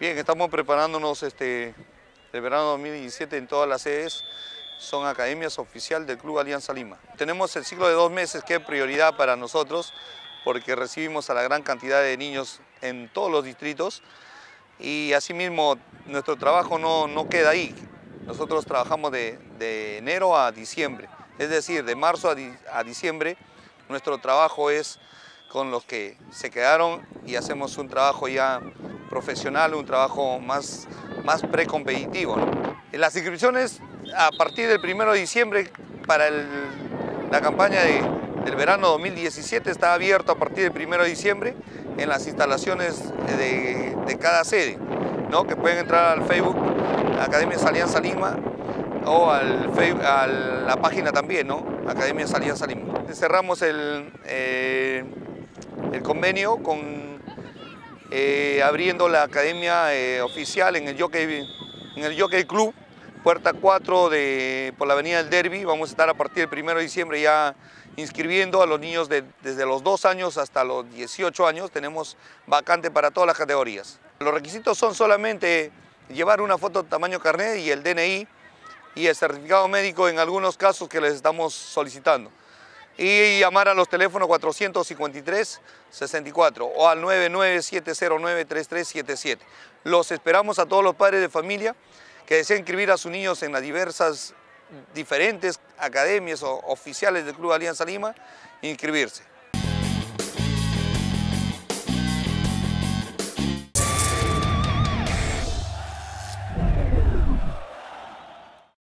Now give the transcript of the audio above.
Bien, estamos preparándonos este, el verano 2017 en todas las sedes. Son academias oficial del Club Alianza Lima. Tenemos el ciclo de dos meses que es prioridad para nosotros porque recibimos a la gran cantidad de niños en todos los distritos y asimismo nuestro trabajo no, no queda ahí. Nosotros trabajamos de, de, enero a diciembre, es decir, de marzo a, di, a diciembre nuestro trabajo es con los que se quedaron y hacemos un trabajo ya profesional, un trabajo más, más precompetitivo. ¿no? Las inscripciones a partir del 1 de diciembre para la campaña de, del verano 2017 está abierto a partir del 1 de diciembre en las instalaciones de, de cada sede, ¿no? que pueden entrar al Facebook Academias Alianza Lima o al a la página también, ¿no? Academias Alianza Lima. Cerramos el, eh, el convenio con eh, abriendo la academia eh, oficial en el, Jockey, Club, puerta 4 de, por la avenida del Derby. Vamos a estar a partir del 1 de diciembre ya inscribiendo a los niños de, desde los 2 años hasta los 18 años. Tenemos vacante para todas las categorías. Los requisitos son solamente llevar una foto tamaño carnet y el DNI y el certificado médico en algunos casos que les estamos solicitando y llamar a los teléfonos 453-64 o al 99709-3377. Los esperamos a todos los padres de familia que deseen inscribir a sus niños en las diversas, diferentes academias o oficiales del Club Alianza Lima, inscribirse.